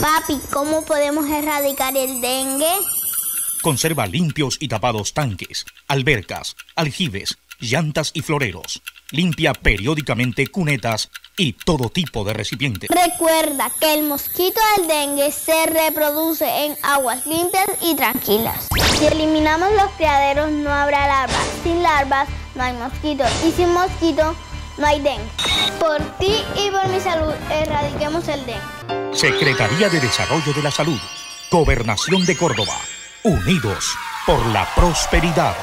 Papi, ¿cómo podemos erradicar el dengue? Conserva limpios y tapados tanques, albercas, aljibes, llantas y floreros. Limpia periódicamente cunetas y todo tipo de recipientes. Recuerda que el mosquito del dengue se reproduce en aguas limpias y tranquilas. Si eliminamos los criaderos no habrá larvas. Sin larvas no hay mosquito y sin mosquito no hay dengue. Por ti por mi salud erradiquemos el dengue. Secretaría de Desarrollo de la Salud. Gobernación de Córdoba. Unidos por la prosperidad.